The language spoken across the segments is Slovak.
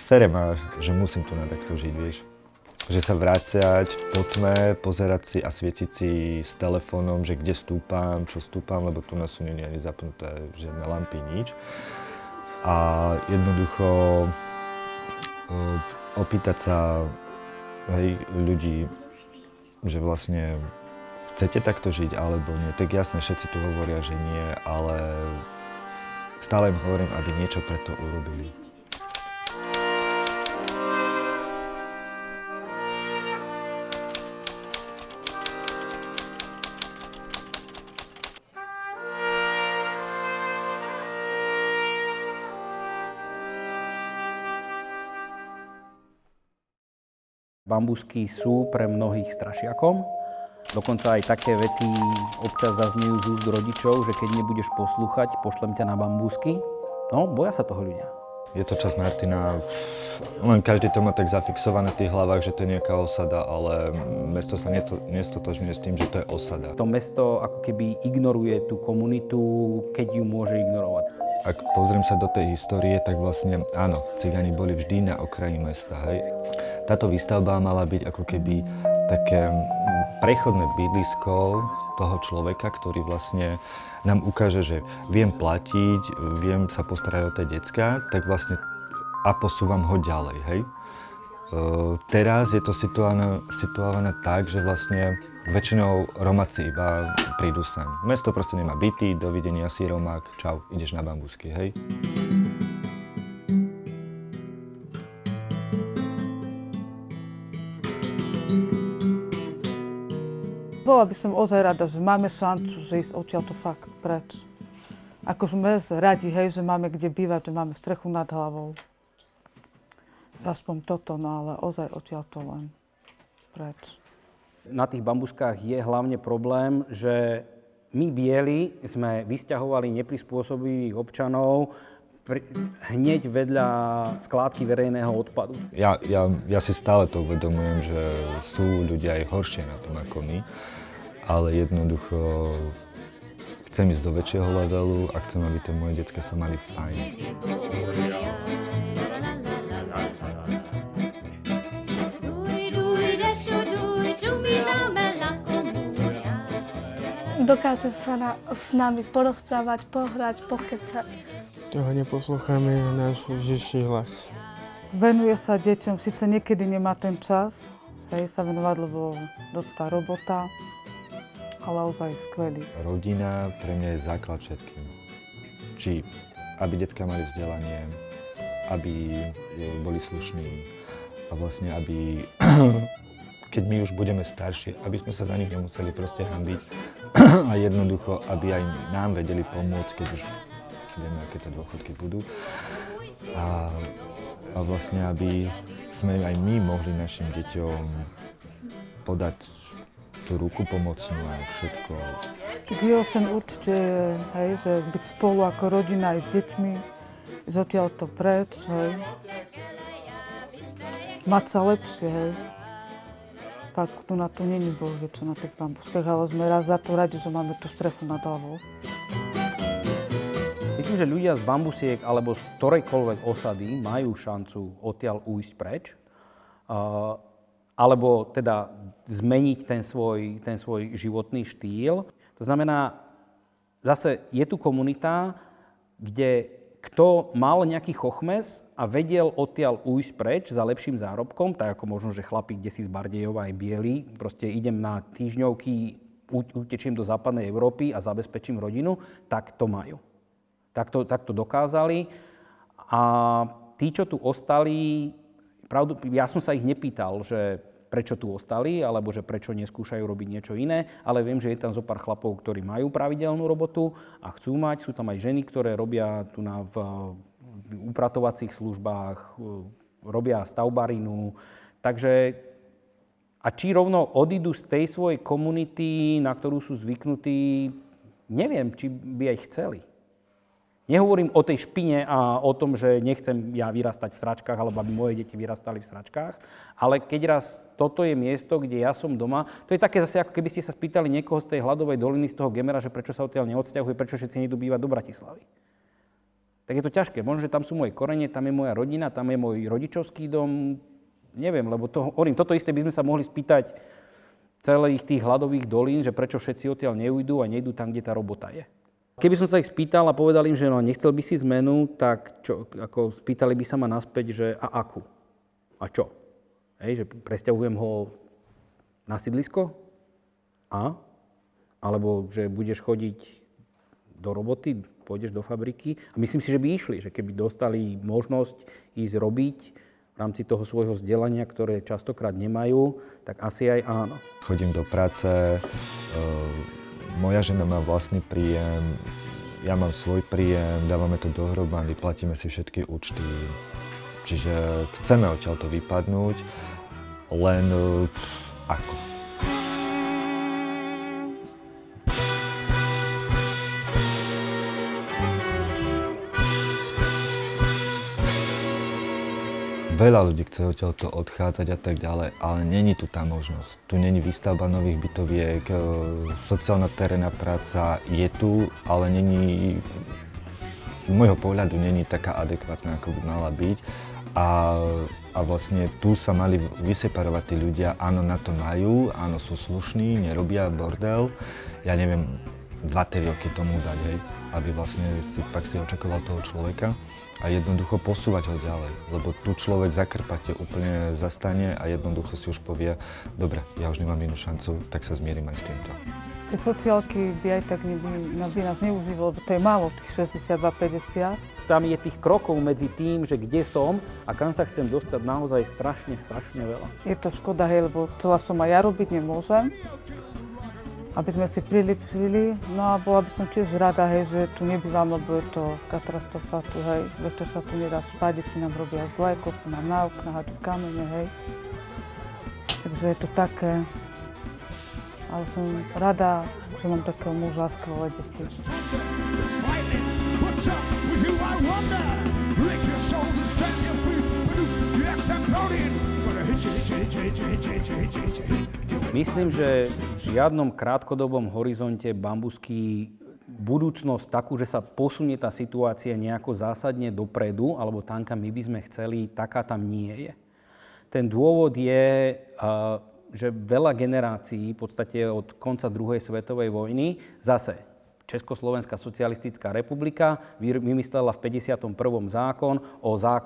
sere ma, že musím tu na takto žiť, vieš. Že sa vrácať po tme, pozerať si a svietiť si s telefónom, že kde stúpam, čo stúpam, lebo tu nás sú nie ani zapnuté žiadne lampy, nič. A jednoducho uh, opýtať sa hej, ľudí, že vlastne chcete takto žiť alebo nie, tak jasne všetci tu hovoria, že nie, ale stále im hovorím, aby niečo preto urobili. Bambusky sú pre mnohých strašiakom. Dokonca aj také vety občas zaznejú z úst rodičov, že keď nebudeš poslúchať, pošlem ťa na bambusky. No, boja sa toho ľudia. Je to čas Martina, len každý to má tak zafixované v tých hlavách, že to je nejaká osada, ale mesto sa nestotožňuje s tým, že to je osada. To mesto ako keby ignoruje tú komunitu, keď ju môže ignorovať. Ak pozriem sa do tej histórie, tak vlastne áno, cigáni boli vždy na okraji mesta, hej. Táto výstavba mala byť ako keby také prechodné bydlisko toho človeka, ktorý vlastne nám ukáže, že viem platiť, viem sa postarať o tie decka, tak vlastne a posúvam ho ďalej, hej. E, teraz je to situované, situované tak, že vlastne väčšinou Romáci iba prídu sem. Mesto proste nemá byty, dovidenia si Romák, čau, ideš na bambusky, hej. Bola by som ozaj rada, že máme šancu, že ísť odtiaľto fakt preč. Ako sme radi, hej, že máme kde bývať, že máme strechu nad hlavou. Aspoň toto, no ale ozaj odtiaľto len preč. Na tých bambuskách je hlavne problém, že my bieli sme vysťahovali neprispôsobivých občanov pri, hneď vedľa skládky verejného odpadu. Ja, ja, ja si stále to uvedomujem, že sú ľudia aj horšie na tom ako my ale jednoducho chcem ísť do väčšieho levelu a chcem, aby tie moje detská sa mali fajn. Dokáže sa na, s nami porozprávať, pohrať, pokecať. Toho neposlúchame na náš Ježiši hlas. Venuje sa deťom, síce niekedy nemá ten čas, hej, sa venovať, lebo tá robota, ale ozaj skvelý. Rodina pre mňa je základ všetkým. Či aby detská mali vzdelanie, aby boli slušní a vlastne aby, keď my už budeme starší, aby sme sa za nich nemuseli proste hambiť a jednoducho, aby aj nám vedeli pomôcť, keď už vieme, aké tie dôchodky budú. A, a vlastne, aby sme aj my mohli našim deťom podať tú ruku pomocnú a všetko. Tak som určite, hej, že byť spolu ako rodina aj s deťmi, ísť to preč, hej. Mať sa lepšie, hej. Fakt, tu na to není bol, čo na tých bambuskách, ale sme raz za to radi, že máme tú strechu nad hlavou. Myslím, že ľudia z bambusiek alebo z ktorejkoľvek osady majú šancu odtiaľ ujsť preč. Uh, alebo teda zmeniť ten svoj, ten svoj životný štýl. To znamená, zase je tu komunita, kde kto mal nejaký chochmes a vedel odtiaľ ujsť preč za lepším zárobkom, tak ako možno, že chlapík, kde si z Bardejova aj biely, proste idem na týždňovky, utečiem do západnej Európy a zabezpečím rodinu, tak to majú. Tak to, tak to dokázali. A tí, čo tu ostali, pravdu, ja som sa ich nepýtal, že prečo tu ostali, alebo že prečo neskúšajú robiť niečo iné, ale viem, že je tam zo pár chlapov, ktorí majú pravidelnú robotu a chcú mať. Sú tam aj ženy, ktoré robia tu na v upratovacích službách, robia stavbarinu. Takže a či rovno odídu z tej svojej komunity, na ktorú sú zvyknutí, neviem, či by aj chceli. Nehovorím o tej špine a o tom, že nechcem ja vyrastať v sračkách, alebo aby moje deti vyrastali v sračkách, ale keď raz toto je miesto, kde ja som doma, to je také zase, ako keby ste sa spýtali niekoho z tej hladovej doliny, z toho Gemera, že prečo sa odtiaľ neodsťahuje, prečo všetci nejdú bývať do Bratislavy. tak je to ťažké. Možno, že tam sú moje korene, tam je moja rodina, tam je môj rodičovský dom, neviem, lebo to, hovorím, toto isté by sme sa mohli spýtať celých tých hladových dolín, že prečo všetci odtiaľ neujdu a nejdú tam, kde tá robota je. Keby som sa ich spýtal a povedal im, že no, nechcel by si zmenu, tak čo, ako spýtali by sa ma naspäť, že a akú? A čo? Hej, že presťahujem ho na sídlisko? A? Alebo že budeš chodiť do roboty, pôjdeš do fabriky. A myslím si, že by išli, že keby dostali možnosť ísť robiť v rámci toho svojho vzdelania, ktoré častokrát nemajú, tak asi aj áno. Chodím do práce, e, moja žena má vlastný príjem, ja mám svoj príjem, dávame to dohromady, platíme si všetky účty. Čiže chceme odtiaľ to vypadnúť, len e, ako? Veľa ľudí chce odtiaľto odchádzať a tak ďalej, ale není tu tá možnosť. Tu není výstavba nových bytoviek, e, sociálna terénna práca je tu, ale není, z môjho pohľadu není taká adekvátna, ako by mala byť. A, a vlastne tu sa mali vyseparovať tí ľudia, áno, na to majú, áno, sú slušní, nerobia bordel. Ja neviem, 2-3 roky tomu dať, hej, aby vlastne si pak si očakoval toho človeka a jednoducho posúvať ho ďalej. Lebo tu človek zakrpate úplne zastane a jednoducho si už povie, dobre, ja už nemám inú šancu, tak sa zmierim aj s týmto. Z tej sociálky by aj tak by, by nás neužívalo, lebo to je málo, tých 62-50. Tam je tých krokov medzi tým, že kde som a kam sa chcem dostať naozaj strašne, strašne veľa. Je to škoda, hej, lebo chcela som aj ja robiť, nemôžem aby sme si prilipili. No a bola by som tiež rada, hej, že tu nebývam, lebo je to katastrofa tu, hej. Večer sa tu nedá spať, deti nám robia zle, kopu nám na okna, hádžu kamene, hej. Takže je to také. Ale som rada, že mám takého muža a skvelé deti. Myslím, že v žiadnom krátkodobom horizonte bambusky budúcnosť takú, že sa posunie tá situácia nejako zásadne dopredu, alebo tam, kam my by sme chceli, taká tam nie je. Ten dôvod je, že veľa generácií, v podstate od konca druhej svetovej vojny, zase Československá socialistická republika vymyslela v 51. zákon o zá,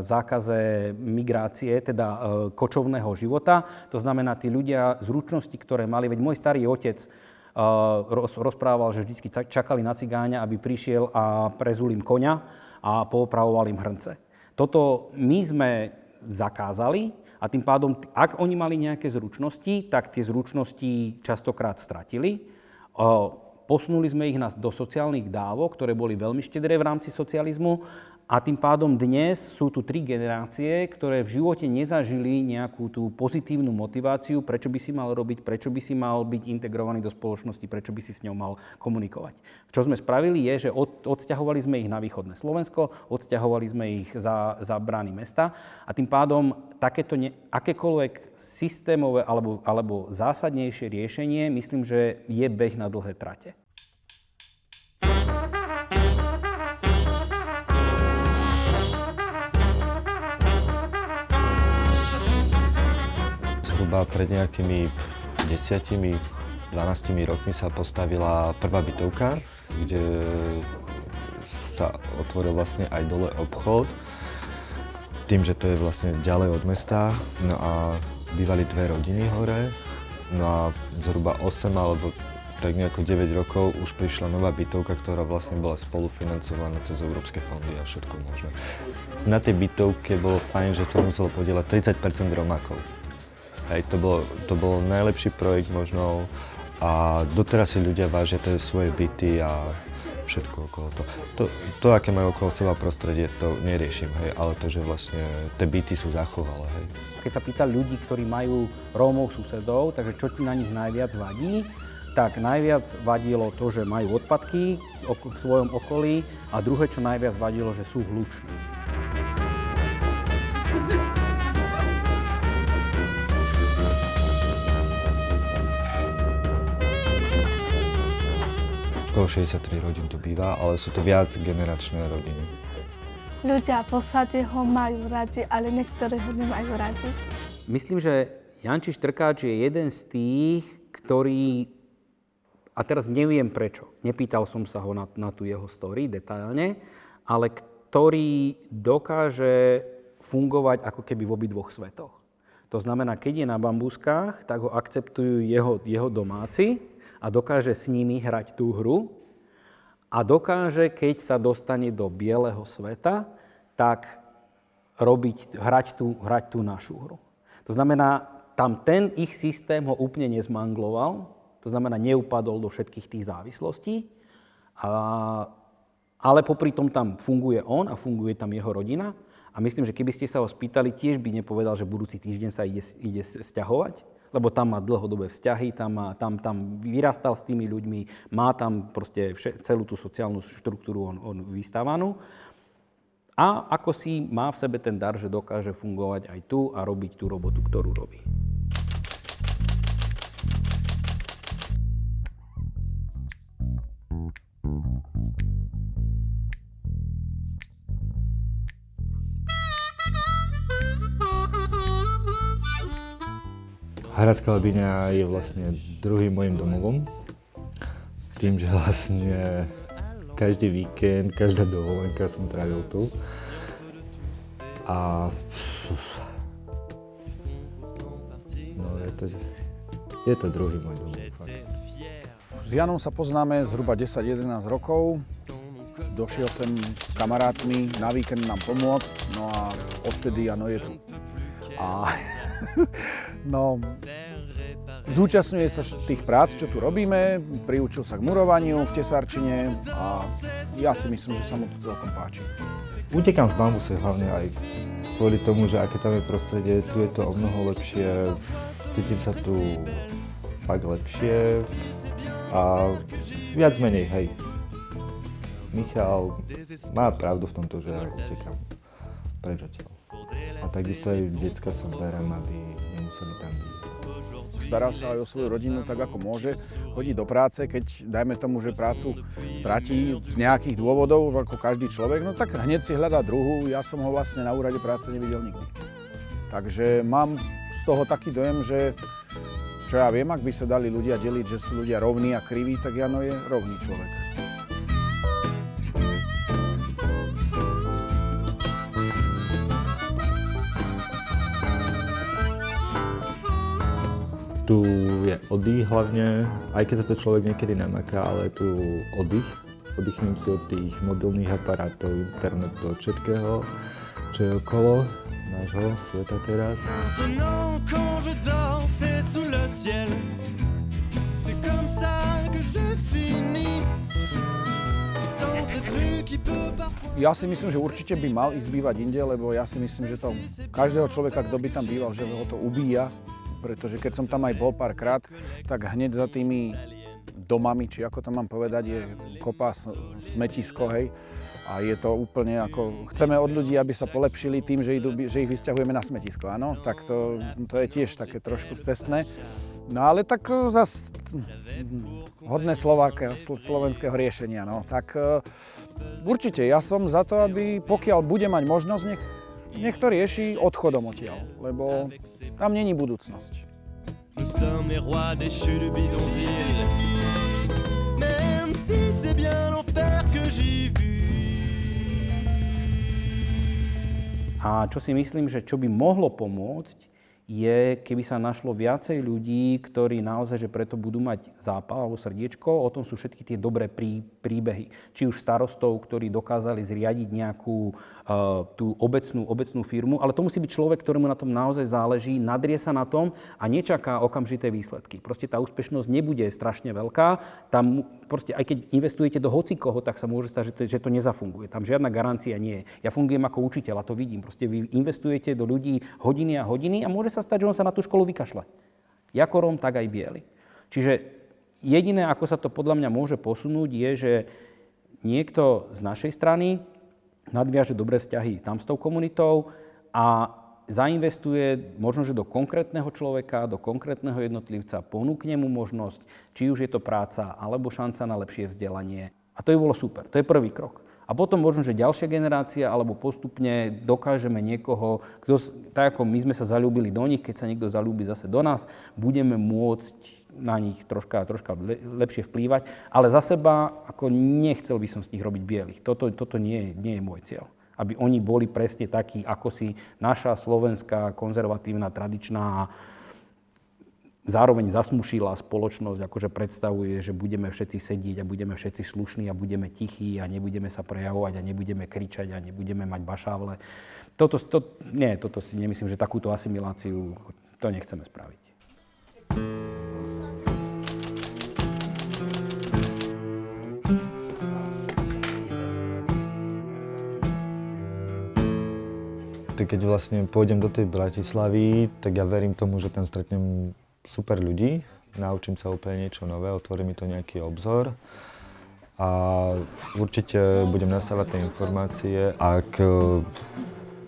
zákaze migrácie, teda e, kočovného života. To znamená, tí ľudia zručnosti, ktoré mali, veď môj starý otec e, rozprával, že vždy čakali na cigáňa, aby prišiel a prezul im koňa a poopravoval im hrnce. Toto my sme zakázali a tým pádom, ak oni mali nejaké zručnosti, tak tie zručnosti častokrát stratili. E, posunuli sme ich do sociálnych dávok, ktoré boli veľmi štedré v rámci socializmu a tým pádom dnes sú tu tri generácie, ktoré v živote nezažili nejakú tú pozitívnu motiváciu, prečo by si mal robiť, prečo by si mal byť integrovaný do spoločnosti, prečo by si s ňou mal komunikovať. Čo sme spravili je, že od, odsťahovali sme ich na východné Slovensko, odsťahovali sme ich za, za brány mesta a tým pádom takéto ne, akékoľvek systémové alebo, alebo zásadnejšie riešenie, myslím, že je beh na dlhé trate. Zhruba pred nejakými 10 12 rokmi sa postavila prvá bytovka, kde sa otvoril vlastne aj dole obchod. Tým, že to je vlastne ďalej od mesta. No a bývali dve rodiny hore. No a zhruba 8 alebo tak nejako 9 rokov už prišla nová bytovka, ktorá vlastne bola spolufinancovaná cez európske fondy a všetko možné. Na tej bytovke bolo fajn, že sa muselo podielať 30% Romákov. Hej, to, bol, to bol najlepší projekt možno a doteraz si ľudia vážia tie svoje byty a všetko okolo toho. To, to, aké majú okolo seba prostredie, to neriešim, hej, ale to, že vlastne tie byty sú zachovalé, hej. Keď sa pýta ľudí, ktorí majú Rómov susedov, takže čo ti na nich najviac vadí, tak najviac vadilo to, že majú odpadky v svojom okolí a druhé, čo najviac vadilo, že sú hluční. Celkovo 63 rodín tu býva, ale sú to viac generačné rodiny. Ľudia v osade ho majú radi, ale niektorí ho nemajú radi. Myslím, že Janči Štrkáč je jeden z tých, ktorý, a teraz neviem prečo, nepýtal som sa ho na, na tú jeho story detailne, ale ktorý dokáže fungovať ako keby v obidvoch svetoch. To znamená, keď je na bambuskách, tak ho akceptujú jeho, jeho domáci a dokáže s nimi hrať tú hru a dokáže, keď sa dostane do bieleho sveta, tak robiť, hrať tú, hrať tú našu hru. To znamená, tam ten ich systém ho úplne nezmangloval, to znamená, neupadol do všetkých tých závislostí, a, ale popri tom tam funguje on a funguje tam jeho rodina. A myslím, že keby ste sa ho spýtali, tiež by nepovedal, že budúci týždeň sa ide, ide sťahovať, lebo tam má dlhodobé vzťahy, tam, má, tam, tam vyrastal s tými ľuďmi, má tam proste vše, celú tú sociálnu štruktúru on, on vystávanú. A ako si má v sebe ten dar, že dokáže fungovať aj tu a robiť tú robotu, ktorú robí. Hradká Labyňa je vlastne druhým mojim domovom. Tým, že vlastne každý víkend, každá dovolenka som trávil tu. A no je to, je to druhý môj domov. Fakt. S Janom sa poznáme zhruba 10-11 rokov. Došiel sem s kamarátmi na víkend nám pomôcť, no a odtedy Jano je tu. A No, zúčastňuje sa tých prác, čo tu robíme, priučil sa k murovaniu, v tesarčine a ja si myslím, že sa mu to celkom páči. Utekám z bambuse hlavne aj kvôli tomu, že aké tam je prostredie, tu je to o mnoho lepšie, cítim sa tu fakt lepšie a viac menej, hej. Michal má pravdu v tomto, že utekám preč odtiaľ. A takisto aj detská sa berem, aby nemuseli tam. Stará sa aj o svoju rodinu tak, ako môže. Chodí do práce, keď dajme tomu, že prácu stratí z nejakých dôvodov, ako každý človek, no tak hneď si hľadá druhú. Ja som ho vlastne na úrade práce nevidel nikdy. Takže mám z toho taký dojem, že čo ja viem, ak by sa dali ľudia deliť, že sú ľudia rovní a kriví, tak Jano je rovný človek. Tu je oddych hlavne, aj keď to človek niekedy namaká, ale tu oddych. Oddychnem si od tých mobilných aparátov, internetu, od všetkého, čo je okolo nášho sveta teraz. Ja si myslím, že určite by mal ísť bývať inde, lebo ja si myslím, že to každého človeka, kto by tam býval, že ho to ubíja pretože keď som tam aj bol párkrát, tak hneď za tými domami, či ako to mám povedať, je kopa smetisko, hej. A je to úplne ako, chceme od ľudí, aby sa polepšili tým, že, idú, že ich vysťahujeme na smetisko, áno. Tak to, to je tiež také trošku cestné. No ale tak e, zas hodné Slováka, slovenského riešenia, no. Tak e, určite, ja som za to, aby pokiaľ bude mať možnosť, nech nech to rieši odchodom odtiaľ, lebo tam není budúcnosť. Nous sommes les rois des chutes de bidonville Même si c'est bien l'enfer que j'ai vu A čo si myslím, že čo by mohlo pomôcť, je, keby sa našlo viacej ľudí, ktorí naozaj, že preto budú mať zápal alebo srdiečko. O tom sú všetky tie dobré prí, príbehy. Či už starostov, ktorí dokázali zriadiť nejakú uh, tú obecnú, obecnú firmu, ale to musí byť človek, ktorému na tom naozaj záleží, nadrie sa na tom a nečaká okamžité výsledky. Proste tá úspešnosť nebude strašne veľká. Tam proste, aj keď investujete do hocikoho, tak sa môže stať, že to, že to nezafunguje. Tam žiadna garancia nie je. Ja fungujem ako učiteľ a to vidím. Proste vy investujete do ľudí hodiny a hodiny a môže sa stať, že on sa na tú školu vykašle. Jako Róm, tak aj biely. Čiže jediné, ako sa to podľa mňa môže posunúť, je, že niekto z našej strany nadviaže dobré vzťahy tam s tou komunitou a zainvestuje možno, že do konkrétneho človeka, do konkrétneho jednotlivca, ponúkne mu možnosť, či už je to práca, alebo šanca na lepšie vzdelanie. A to by bolo super. To je prvý krok. A potom možno, že ďalšia generácia, alebo postupne dokážeme niekoho, kto, tak ako my sme sa zalúbili do nich, keď sa niekto zalúbi zase do nás, budeme môcť na nich troška, troška lepšie vplývať. Ale za seba, ako nechcel by som z nich robiť bielých. Toto, toto nie, nie je môj cieľ aby oni boli presne takí, ako si naša slovenská konzervatívna, tradičná zároveň zasmušila spoločnosť, akože predstavuje, že budeme všetci sedieť a budeme všetci slušní a budeme tichí a nebudeme sa prejavovať a nebudeme kričať a nebudeme mať bašávle. Toto, to, nie, toto si nemyslím, že takúto asimiláciu to nechceme spraviť. Tak keď vlastne pôjdem do tej Bratislavy, tak ja verím tomu, že tam stretnem super ľudí, naučím sa úplne niečo nové, otvorí mi to nejaký obzor a určite budem nasávať tie informácie. Ak e,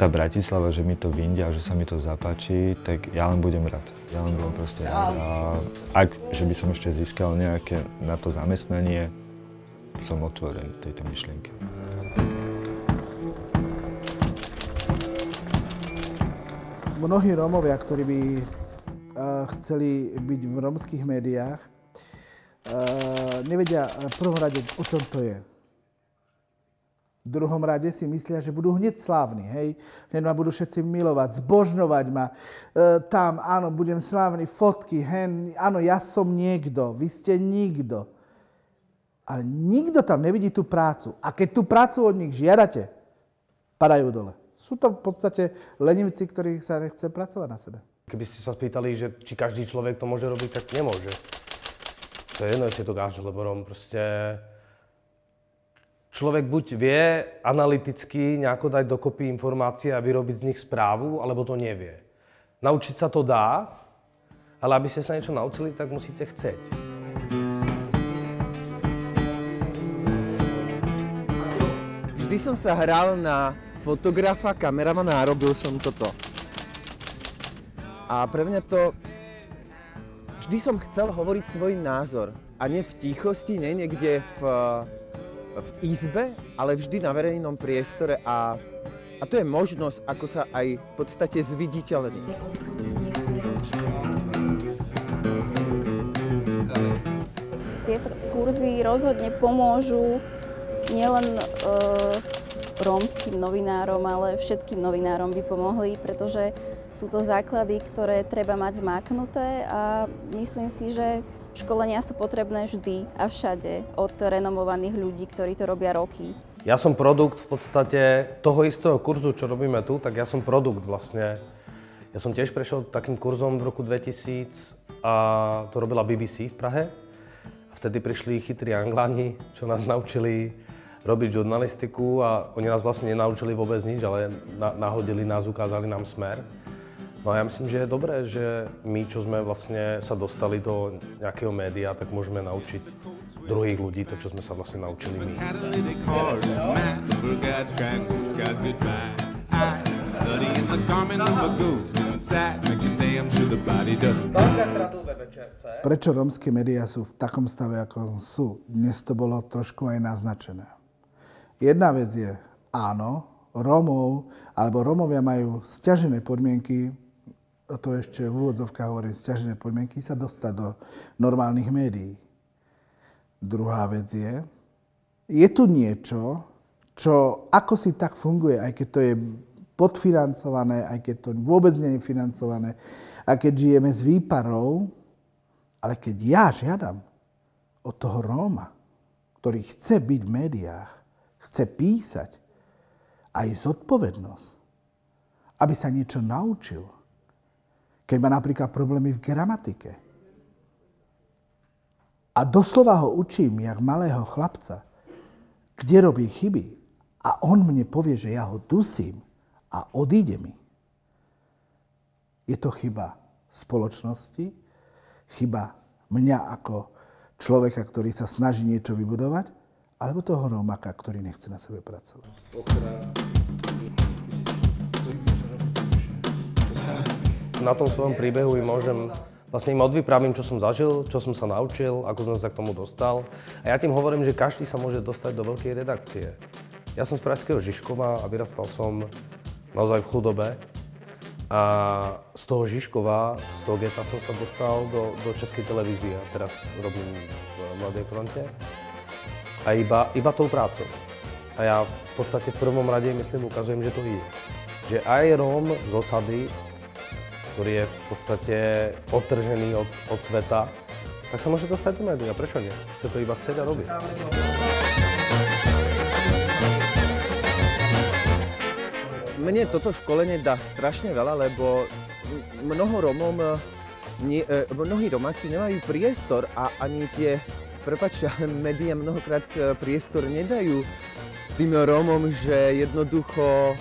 tá Bratislava, že mi to vyjde a že sa mi to zapáči, tak ja len budem rád. Ja len budem proste rád. A ak, že by som ešte získal nejaké na to zamestnanie, som otvorený tejto myšlienke. Mnohí Rómovia, ktorí by uh, chceli byť v rómskych médiách, uh, nevedia v prvom rade, o čom to je. V druhom rade si myslia, že budú hneď slávni, hej? Hneď ma budú všetci milovať, zbožňovať ma. E, tam, áno, budem slávny, fotky, hen, áno, ja som niekto, vy ste nikto. Ale nikto tam nevidí tú prácu. A keď tú prácu od nich žiadate, padajú dole. Sú to v podstate lenivci, ktorých sa nechce pracovať na sebe. Keby ste sa spýtali, že či každý človek to môže robiť, tak nemôže. To je jedno, či to káže, lebo Rom proste... Človek buď vie analyticky nejako dať dokopy informácie a vyrobiť z nich správu, alebo to nevie. Naučiť sa to dá, ale aby ste sa niečo naučili, tak musíte chceť. Vždy som sa hral na fotografa, kameramana a robil som toto. A pre mňa to... Vždy som chcel hovoriť svoj názor. A nie v tichosti, nie niekde v, v izbe, ale vždy na verejnom priestore. A, a to je možnosť, ako sa aj v podstate zviditeľniť. Tieto kurzy rozhodne pomôžu nielen uh, rómskym novinárom, ale všetkým novinárom by pomohli, pretože sú to základy, ktoré treba mať zmáknuté a myslím si, že školenia sú potrebné vždy a všade od renomovaných ľudí, ktorí to robia roky. Ja som produkt v podstate toho istého kurzu, čo robíme tu, tak ja som produkt vlastne. Ja som tiež prešiel takým kurzom v roku 2000 a to robila BBC v Prahe. A vtedy prišli chytrí Anglani, čo nás naučili robiť žurnalistiku a oni nás vlastne nenaučili vôbec nič, ale na, nahodili nás, ukázali nám smer. No a ja myslím, že je dobré, že my, čo sme vlastne sa dostali do nejakého média, tak môžeme naučiť druhých ľudí to, čo sme sa vlastne naučili my. Prečo rómske médiá sú v takom stave, ako sú? Dnes to bolo trošku aj naznačené. Jedna vec je, áno, Rómov, alebo Rómovia majú stiažené podmienky, to ešte v úvodzovkách hovorím, stiažené podmienky, sa dostať do normálnych médií. Druhá vec je, je tu niečo, čo ako si tak funguje, aj keď to je podfinancované, aj keď to vôbec nie je financované, a keď žijeme z výparov, ale keď ja žiadam od toho Róma, ktorý chce byť v médiách, chce písať, aj zodpovednosť, aby sa niečo naučil. Keď má napríklad problémy v gramatike. A doslova ho učím, jak malého chlapca, kde robí chyby. A on mne povie, že ja ho dusím a odíde mi. Je to chyba spoločnosti, chyba mňa ako človeka, ktorý sa snaží niečo vybudovať, alebo toho Rómaka, ktorý nechce na sebe pracovať. na tom svojom príbehu im môžem Vlastne im odvypravím, čo som zažil, čo som sa naučil, ako som sa k tomu dostal. A ja tým hovorím, že každý sa môže dostať do veľkej redakcie. Ja som z Pražského Žižkova a vyrastal som naozaj v chudobe. A z toho Žižkova, z toho geta som sa dostal do, do Českej televízie teraz robím v Mladej fronte. A iba, iba tou prácou. A ja v podstate v prvom rade, myslím, ukazujem, že to ide. Že aj Róm z osady ktorý je v podstate odtržený od, od sveta, tak sa môže dostať do médií. A prečo nie? Chce to iba chcieť a robiť. Mne toto školenie dá strašne veľa, lebo mnoho Romom, nie, e, mnohí Romáci nemajú priestor a ani tie, prepačte, ale médiá mnohokrát e, priestor nedajú tým Rómom, že jednoducho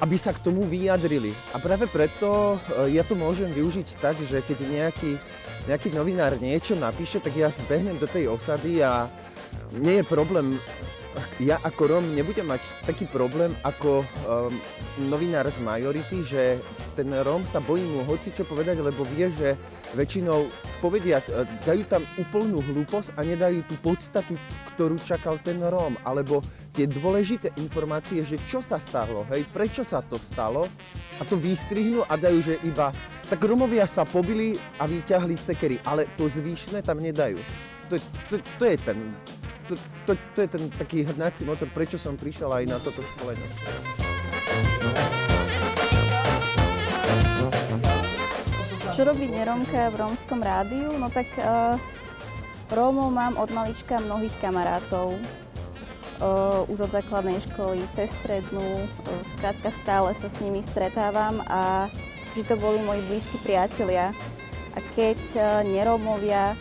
aby sa k tomu vyjadrili. A práve preto e, ja to môžem využiť tak, že keď nejaký, nejaký novinár niečo napíše, tak ja zbehnem do tej osady a nie je problém ja ako Rom nebudem mať taký problém ako um, novinár z Majority, že ten Rom sa bojí mu hoci čo povedať, lebo vie, že väčšinou povedia, e, dajú tam úplnú hlúposť a nedajú tú podstatu, ktorú čakal ten Rom, alebo tie dôležité informácie, že čo sa stalo, hej, prečo sa to stalo a to vystrihnú a dajú, že iba tak Romovia sa pobili a vyťahli sekery, ale to zvýšne tam nedajú. To, to, to je ten to, to, to je ten taký hnací motor, prečo som prišiel aj na toto školenie. Čo robí Neromka v rómskom rádiu? No tak uh, Rómov mám od malička mnohých kamarátov. Uh, už od základnej školy, cez strednú, uh, skrátka stále sa s nimi stretávam a vždy to boli moji blízki priatelia. A keď uh, nerómovia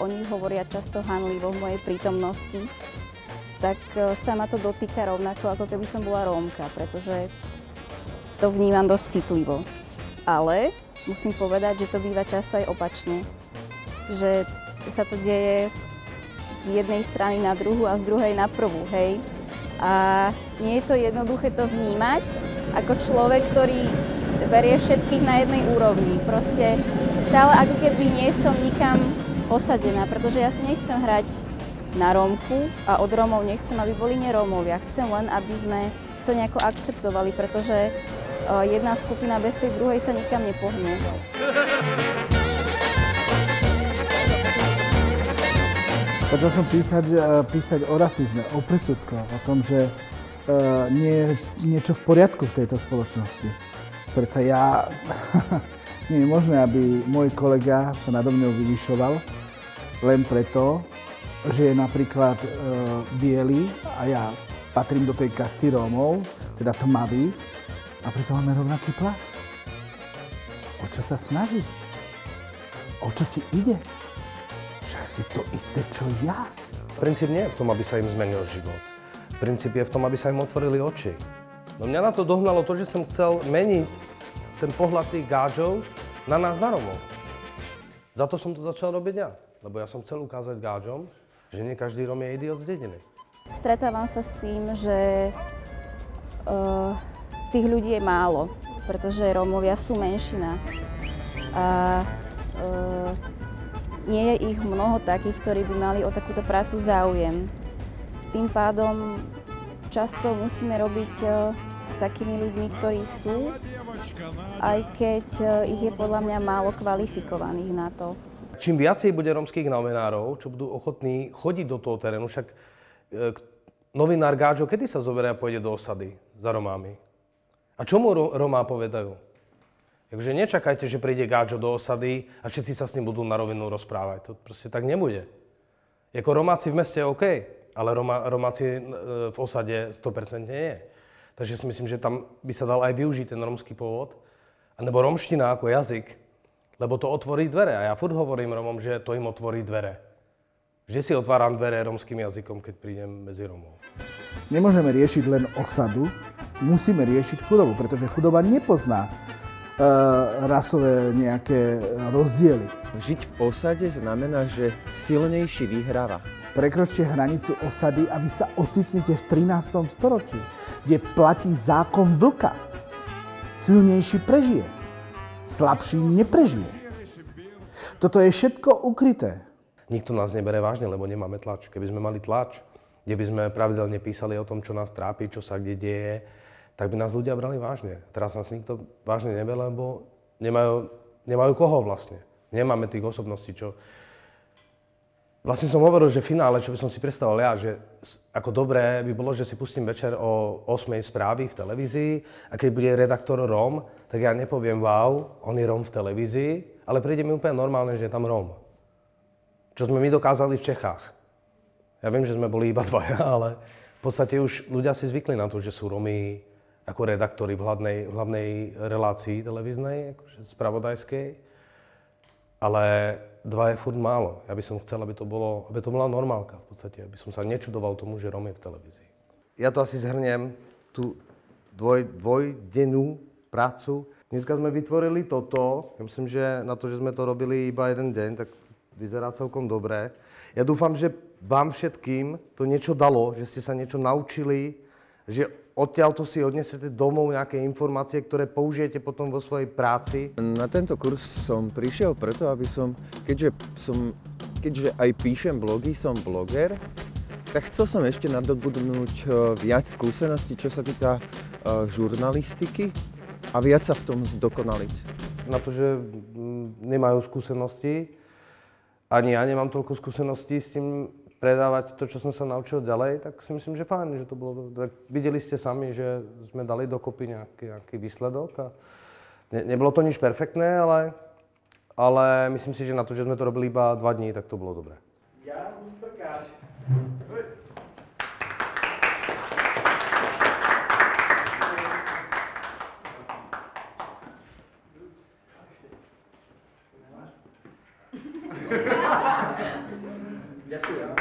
o nich hovoria často hanlivo v mojej prítomnosti, tak eh, sa ma to dotýka rovnako, ako keby som bola Rómka, pretože to vnímam dosť citlivo. Ale musím povedať, že to býva často aj opačne. Že sa to deje z jednej strany na druhú a z druhej na prvú, hej. A nie je to jednoduché to vnímať ako človek, ktorý berie všetkých na jednej úrovni. Proste stále ako keby nie som nikam osadená, pretože ja si nechcem hrať na Rómku a od Rómov nechcem, aby boli nerómovia. Chcem len, aby sme sa nejako akceptovali, pretože e, jedna skupina bez tej druhej sa nikam nepohne. Začal som písať, e, písať o rasizme, o predsudkoch, o tom, že uh, nie je niečo v poriadku v tejto spoločnosti. Prečo ja Nie je možné, aby môj kolega sa nado mňou vyvyšoval len preto, že je napríklad e, biely a ja patrím do tej kasty Rómov, teda tmavý, a preto máme rovnaký plat. O čo sa snažíš? O čo ti ide? Však si to isté, čo ja. Princíp nie je v tom, aby sa im zmenil život. Princíp je v tom, aby sa im otvorili oči. No mňa na to dohnalo to, že som chcel meniť ten pohľad tých gáčov na nás, na Romov. Za to som to začal robiť ja, lebo ja som chcel ukázať gáčom, že nie každý Rom je idiot z dediny. Stretávam sa s tým, že uh, tých ľudí je málo, pretože Rómovia sú menšina. A uh, nie je ich mnoho takých, ktorí by mali o takúto prácu záujem. Tým pádom často musíme robiť uh, s takými ľuďmi, ktorí sú, aj keď e, ich je podľa mňa málo kvalifikovaných na to. Čím viacej bude romských novinárov, čo budú ochotní chodiť do toho terénu, však e, novinár Gáčo, kedy sa zoberie a pôjde do osady za Romámi? A čo mu Romá povedajú? Takže nečakajte, že príde Gáčo do osady a všetci sa s ním budú na rovinu rozprávať. To proste tak nebude. Jako Romáci v meste OK, ale Romáci e, v osade 100% nie je. Takže si myslím, že tam by sa dal aj využiť ten romský pôvod, nebo romština ako jazyk, lebo to otvorí dvere. A ja furt hovorím Romom, že to im otvorí dvere. Že si otváram dvere romským jazykom, keď prídem medzi Romov. Nemôžeme riešiť len osadu, musíme riešiť chudobu, pretože chudoba nepozná uh, rasové nejaké rozdiely. Žiť v osade znamená, že silnejší vyhráva. Prekročte hranicu osady a vy sa ocitnete v 13. storočí, kde platí zákon vlka. Silnejší prežije. slabší neprežije. Toto je všetko ukryté. Nikto nás nebere vážne, lebo nemáme tlač. Keby sme mali tlač, kde by sme pravidelne písali o tom, čo nás trápi, čo sa kde deje, tak by nás ľudia brali vážne. Teraz nás nikto vážne nebere, lebo nemajú, nemajú koho vlastne. Nemáme tých osobností, čo... Vlastne som hovoril, že finále, čo by som si predstavoval ja, že ako dobré by bolo, že si pustím večer o 8 správy v televízii a keď bude redaktor Rom, tak ja nepoviem wow, on je Rom v televízii, ale príde mi úplne normálne, že je tam Rom. Čo sme my dokázali v Čechách. Ja viem, že sme boli iba dvaja, ale v podstate už ľudia si zvykli na to, že sú Romy ako redaktori v hlavnej, v hlavnej relácii televíznej, akože spravodajskej. Ale dva je furt málo. Ja by som chcel, aby to, bolo, aby to bola normálka v podstate. Aby som sa nečudoval tomu, že Rom je v televízii. Ja to asi zhrniem, tú dvoj, dvojdennú prácu. Dneska sme vytvorili toto. Ja myslím, že na to, že sme to robili iba jeden deň, tak vyzerá celkom dobré. Ja dúfam, že vám všetkým to niečo dalo, že ste sa niečo naučili, že odtiaľ to si odnesete domov nejaké informácie, ktoré použijete potom vo svojej práci. Na tento kurz som prišiel preto, aby som, keďže, som, keďže aj píšem blogy, som bloger, tak chcel som ešte nadobudnúť e, viac skúseností, čo sa týka e, žurnalistiky a viac sa v tom zdokonaliť. Na to, že nemajú skúsenosti, ani ja nemám toľko skúseností s tým predávať to, čo som sa naučil ďalej, tak si myslím, že fajn, že to bolo. Tak videli ste sami, že sme dali dokopy nejaký, nejaký výsledok a ne, nebolo to nič perfektné, ale, ale myslím si, že na to, že sme to robili iba dva dní, tak to bolo dobré. Ja, Bolo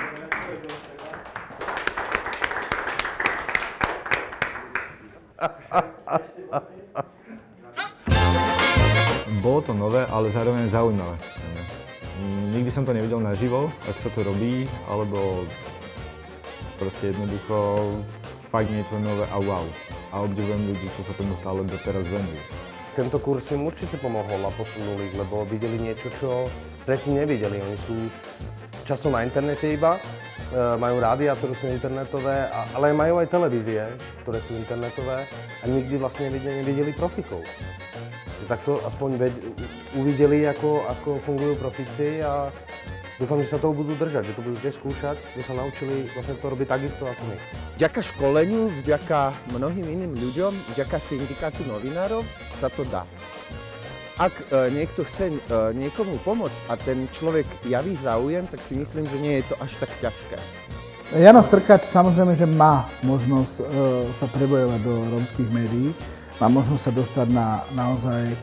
to nové, ale zároveň zaujímavé. Nikdy som to nevidel naživo, ak sa to robí, alebo proste jednoducho fakt niečo nové a wow. A obdivujem ľudí, čo sa tomu stále doteraz venujú. Tento kurz im určite pomohol a posunul ich, lebo videli niečo, čo predtým nevideli. Oni sú často na internete iba, e, majú rádia, ktoré sú internetové, ale majú aj televízie, ktoré sú internetové a nikdy vlastne nevideli profikov. Takto aspoň ved, uvideli, ako, ako fungujú profíci a dúfam, že sa toho budú držať, že to budú tiež skúšať, že sa naučili vlastne to robiť takisto ako my. Vďaka školeniu, vďaka mnohým iným ľuďom, vďaka syndikátu novinárov sa to dá. Ak e, niekto chce e, niekomu pomôcť a ten človek javí záujem, tak si myslím, že nie je to až tak ťažké. Jano Strkač samozrejme, že má možnosť e, sa prebojovať do rómskych médií, má možnosť sa dostať na naozaj e,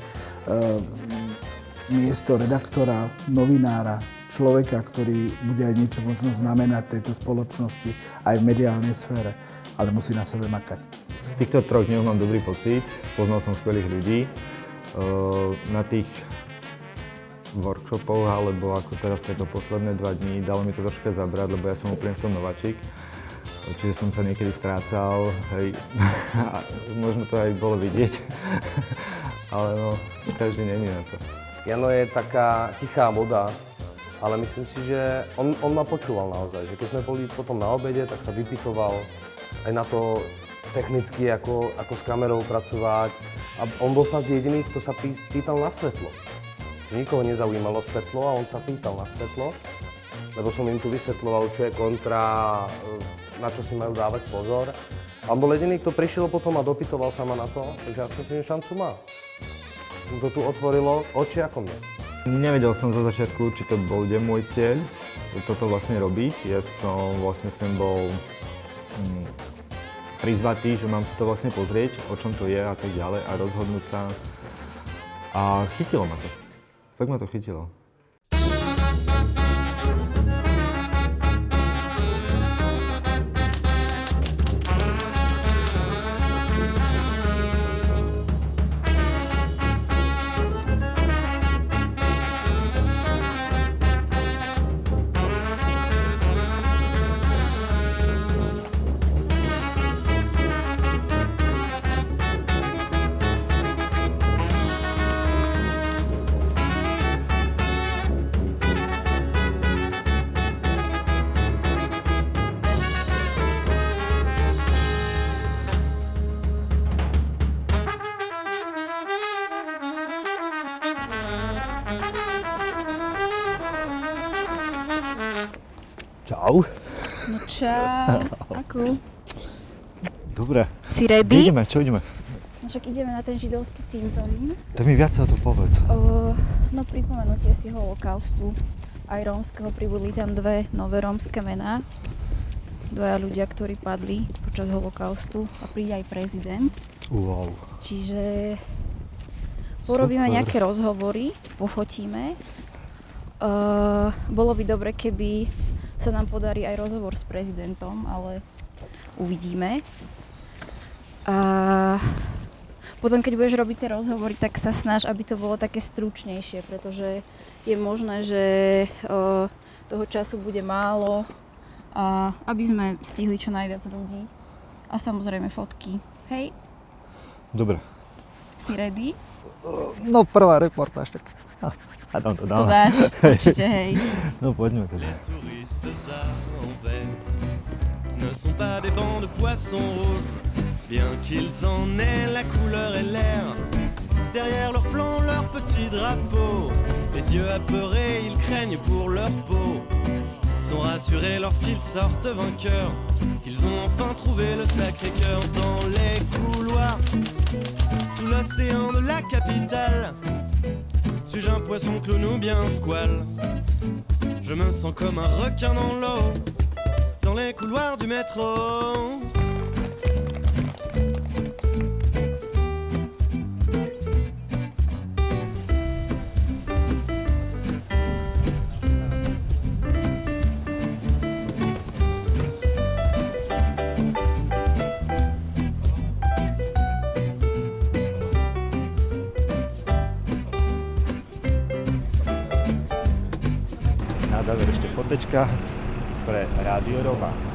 miesto redaktora, novinára, človeka, ktorý bude aj niečo možno znamenať tejto spoločnosti aj v mediálnej sfére, ale musí na sebe makať. Z týchto troch dňov mám dobrý pocit, spoznal som skvelých ľudí. E, na tých workshopoch, alebo ako teraz tieto posledné dva dní, dalo mi to troška zabrať, lebo ja som úplne v tom nováčik. Čiže som sa niekedy strácal, hej, možno to aj bolo vidieť, ale no, každý není na to. Jano je taká tichá voda, ale myslím si, že on, on ma počúval naozaj, že keď sme boli potom na obede, tak sa vypitoval aj na to technicky, ako, ako s kamerou pracovať. A on bol fakt jediný, kto sa pýtal na svetlo. Nikoho nezaujímalo svetlo a on sa pýtal na svetlo, lebo som im tu vysvetloval, čo je kontra, na čo si majú dávať pozor. A bol jediný, kto prišiel potom a dopytoval sa ma na to, takže ja si myslím, že šancu má to tu otvorilo oči ako mne. Nevedel som zo začiatku, či to bude môj cieľ, toto vlastne robiť. Ja som vlastne sem bol hm, prizvatý, že mám si to vlastne pozrieť, o čom to je a tak ďalej a rozhodnúť sa. A chytilo ma to. Fakt ma to chytilo. Čau. Ako? Dobre. Si Kde ready? ideme? Čo ideme? No však ideme na ten židovský cintorín. Daj mi viac o to povedz. O, no pripomenutie si holokaustu. Aj rómskeho pribudli tam dve nové rómske mená. Dvaja ľudia, ktorí padli počas holokaustu a príde aj prezident. Wow. Čiže porobíme Super. nejaké rozhovory, pofotíme. Uh, bolo by dobre, keby sa nám podarí aj rozhovor s prezidentom, ale uvidíme. A potom, keď budeš robiť tie rozhovory, tak sa snaž, aby to bolo také stručnejšie, pretože je možné, že uh, toho času bude málo a aby sme stihli čo najviac ľudí. A samozrejme fotky. Hej, Dobre. si ready? No prvá reportáž, tak... A dám to, To dám. dáš, hej. No l'envers ne sont pas des bancs de poissons rouges, bien qu'ils en aient la couleur et l'air. Derrière leur plan, leur petit drapeau, les yeux apeurés, ils craignent pour leur peau. Sont rassurés lorsqu'ils sortent vainqueurs, qu'ils ont enfin trouvé le sacré cœur dans les couloirs. Sous l'océan de la capitale, suis-je un poisson clown ou bien un squale je me sens comme un requin dans l'eau, dans les couloirs du métro. Pre Rádio Roma.